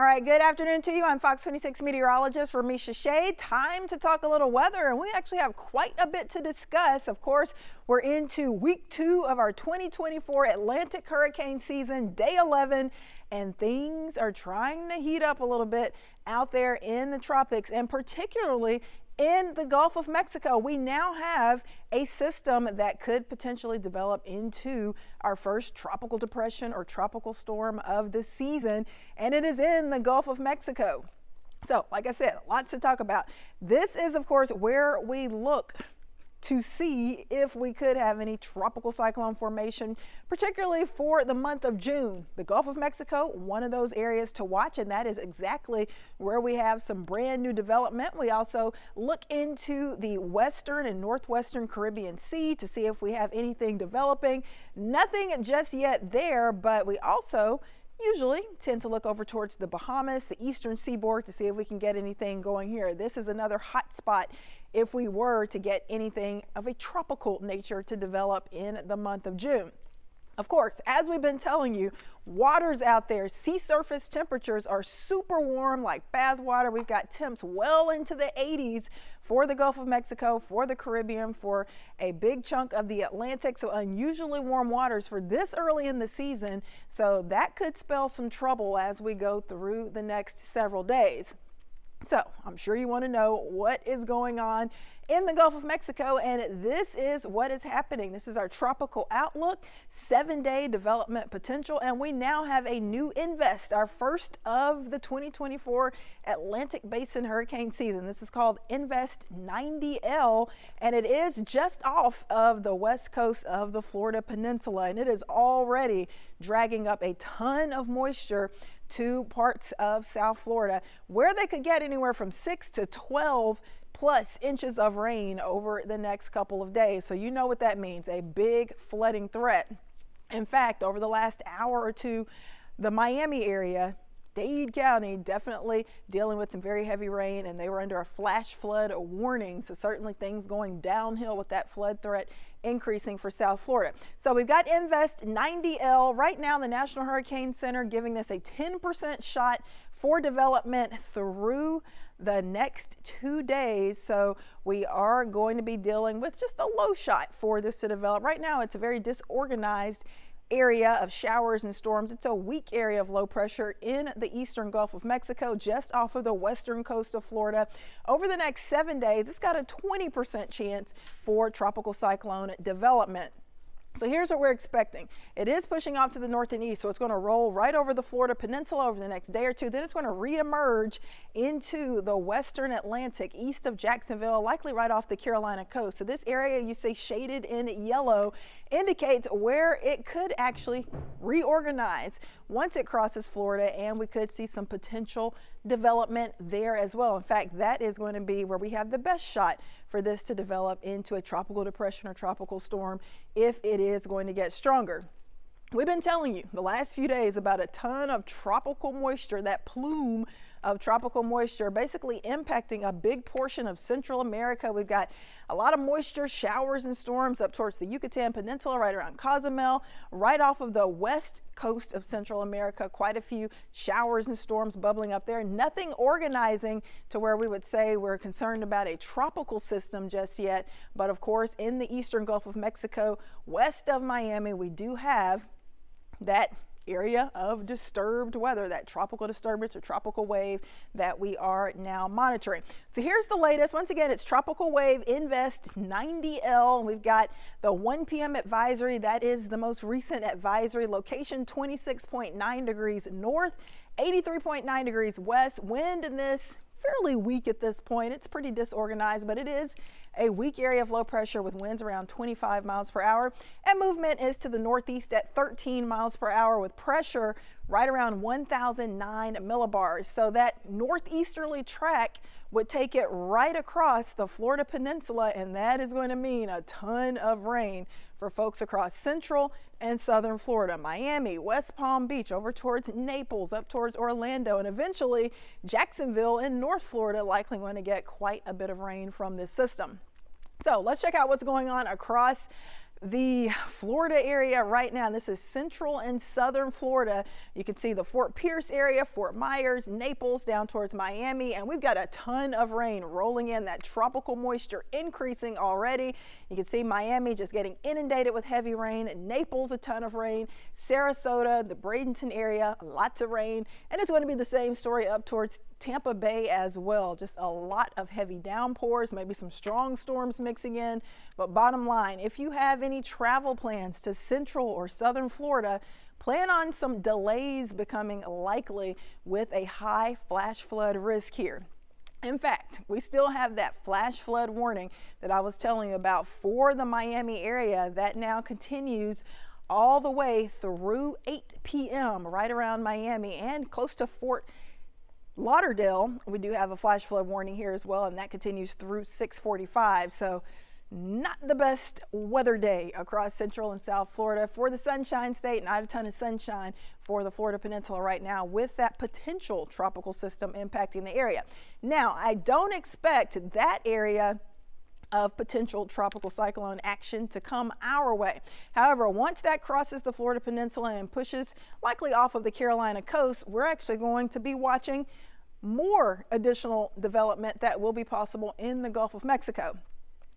All right, good afternoon to you. I'm Fox 26 meteorologist Remeisha Shade. Time to talk a little weather, and we actually have quite a bit to discuss. Of course, we're into week two of our 2024 Atlantic hurricane season, day 11, and things are trying to heat up a little bit out there in the tropics, and particularly in the Gulf of Mexico, we now have a system that could potentially develop into our first tropical depression or tropical storm of the season, and it is in the Gulf of Mexico. So, like I said, lots to talk about. This is, of course, where we look to see if we could have any tropical cyclone formation, particularly for the month of June. The Gulf of Mexico, one of those areas to watch, and that is exactly where we have some brand new development. We also look into the western and northwestern Caribbean Sea to see if we have anything developing. Nothing just yet there, but we also usually tend to look over towards the Bahamas, the eastern seaboard to see if we can get anything going here. This is another hot spot if we were to get anything of a tropical nature to develop in the month of June. Of course, as we've been telling you, waters out there, sea surface temperatures are super warm like bath water. We've got temps well into the 80s for the Gulf of Mexico, for the Caribbean, for a big chunk of the Atlantic. So unusually warm waters for this early in the season. So that could spell some trouble as we go through the next several days. So I'm sure you want to know what is going on in the Gulf of Mexico, and this is what is happening. This is our tropical outlook, seven day development potential, and we now have a new invest, our first of the 2024 Atlantic Basin hurricane season. This is called Invest 90L, and it is just off of the west coast of the Florida Peninsula, and it is already dragging up a ton of moisture to parts of South Florida where they could get anywhere from 6 to 12 plus inches of rain over the next couple of days. So you know what that means, a big flooding threat. In fact, over the last hour or two, the Miami area Dade County definitely dealing with some very heavy rain and they were under a flash flood warning. So certainly things going downhill with that flood threat increasing for South Florida. So we've got Invest 90L right now, the National Hurricane Center giving this a 10% shot for development through the next two days. So we are going to be dealing with just a low shot for this to develop. Right now, it's a very disorganized area of showers and storms. It's a weak area of low pressure in the eastern Gulf of Mexico, just off of the western coast of Florida. Over the next seven days, it's got a 20% chance for tropical cyclone development. So here's what we're expecting. It is pushing off to the north and east, so it's going to roll right over the Florida Peninsula over the next day or two. Then it's going to reemerge into the western Atlantic east of Jacksonville, likely right off the Carolina coast. So this area you see shaded in yellow indicates where it could actually reorganize once it crosses Florida, and we could see some potential development there as well. In fact, that is going to be where we have the best shot for this to develop into a tropical depression or tropical storm if it is going to get stronger. We've been telling you the last few days about a ton of tropical moisture, that plume of tropical moisture basically impacting a big portion of Central America. We've got a lot of moisture, showers and storms up towards the Yucatan Peninsula, right around Cozumel, right off of the west coast of Central America. Quite a few showers and storms bubbling up there. Nothing organizing to where we would say we're concerned about a tropical system just yet. But of course, in the eastern Gulf of Mexico, west of Miami, we do have that area of disturbed weather, that tropical disturbance or tropical wave that we are now monitoring. So here's the latest. Once again, it's tropical wave invest 90L. We've got the 1 p.m. advisory. That is the most recent advisory. Location 26.9 degrees north, 83.9 degrees west. Wind in this fairly weak at this point. It's pretty disorganized, but it is a weak area of low pressure with winds around 25 miles per hour. And movement is to the northeast at 13 miles per hour with pressure right around 1009 millibars. So that northeasterly track would take it right across the Florida Peninsula, and that is going to mean a ton of rain for folks across central and southern Florida, Miami, West Palm Beach, over towards Naples, up towards Orlando, and eventually Jacksonville in North Florida likely going to get quite a bit of rain from this system. So let's check out what's going on across the Florida area right now. This is central and southern Florida. You can see the Fort Pierce area, Fort Myers, Naples down towards Miami, and we've got a ton of rain rolling in, that tropical moisture increasing already. You can see Miami just getting inundated with heavy rain, Naples a ton of rain, Sarasota, the Bradenton area, lots of rain, and it's going to be the same story up towards Tampa Bay as well. Just a lot of heavy downpours, maybe some strong storms mixing in. But bottom line, if you have any travel plans to central or southern Florida, plan on some delays becoming likely with a high flash flood risk here. In fact, we still have that flash flood warning that I was telling you about for the Miami area that now continues all the way through 8 p.m. right around Miami and close to Fort Lauderdale, we do have a flash flood warning here as well, and that continues through 645. So not the best weather day across central and south Florida for the Sunshine State. Not a ton of sunshine for the Florida Peninsula right now with that potential tropical system impacting the area. Now, I don't expect that area of potential tropical cyclone action to come our way. However, once that crosses the Florida Peninsula and pushes likely off of the Carolina coast, we're actually going to be watching more additional development that will be possible in the Gulf of Mexico.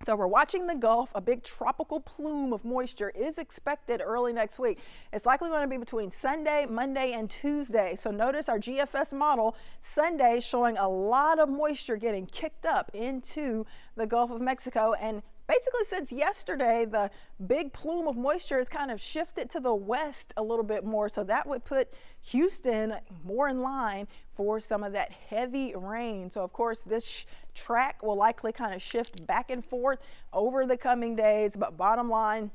So we're watching the Gulf. A big tropical plume of moisture is expected early next week. It's likely going to be between Sunday, Monday, and Tuesday. So notice our GFS model Sunday showing a lot of moisture getting kicked up into the Gulf of Mexico and basically since yesterday, the big plume of moisture has kind of shifted to the west a little bit more. So that would put Houston more in line for some of that heavy rain. So of course, this track will likely kind of shift back and forth over the coming days. But bottom line,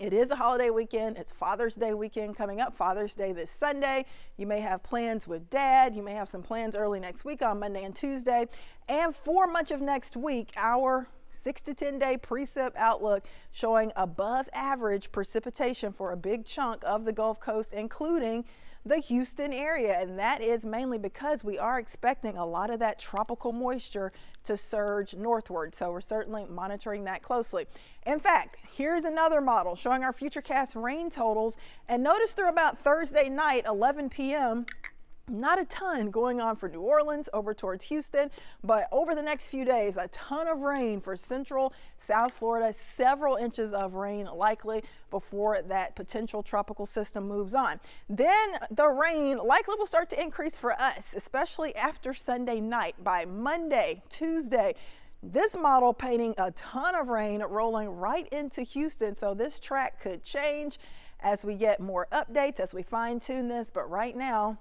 it is a holiday weekend. It's Father's Day weekend coming up. Father's Day this Sunday. You may have plans with dad. You may have some plans early next week on Monday and Tuesday. And for much of next week, our six to 10 day precip outlook showing above average precipitation for a big chunk of the Gulf Coast, including the Houston area. And that is mainly because we are expecting a lot of that tropical moisture to surge northward. So we're certainly monitoring that closely. In fact, here's another model showing our futurecast rain totals. And notice through about Thursday night, 11 p.m., not a ton going on for New Orleans over towards Houston, but over the next few days, a ton of rain for central South Florida, several inches of rain likely before that potential tropical system moves on. Then the rain likely will start to increase for us, especially after Sunday night. By Monday, Tuesday, this model painting a ton of rain rolling right into Houston, so this track could change as we get more updates, as we fine tune this, but right now,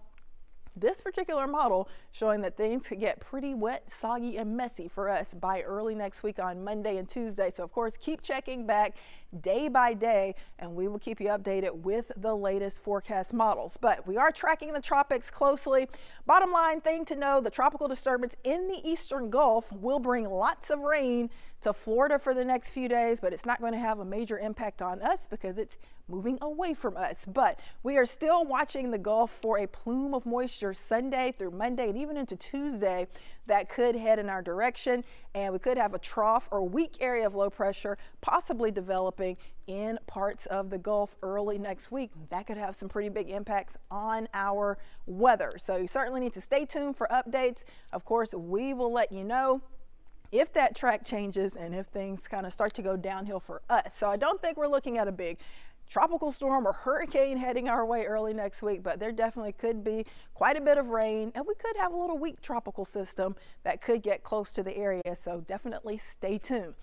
this particular model showing that things could get pretty wet, soggy, and messy for us by early next week on Monday and Tuesday. So of course, keep checking back day by day and we will keep you updated with the latest forecast models. But we are tracking the tropics closely. Bottom line thing to know, the tropical disturbance in the eastern Gulf will bring lots of rain to Florida for the next few days, but it's not going to have a major impact on us because it's moving away from us. But we are still watching the Gulf for a plume of moisture Sunday through Monday and even into Tuesday that could head in our direction. And we could have a trough or weak area of low pressure possibly in parts of the Gulf early next week. That could have some pretty big impacts on our weather. So you certainly need to stay tuned for updates. Of course, we will let you know if that track changes and if things kind of start to go downhill for us. So I don't think we're looking at a big tropical storm or hurricane heading our way early next week, but there definitely could be quite a bit of rain and we could have a little weak tropical system that could get close to the area. So definitely stay tuned.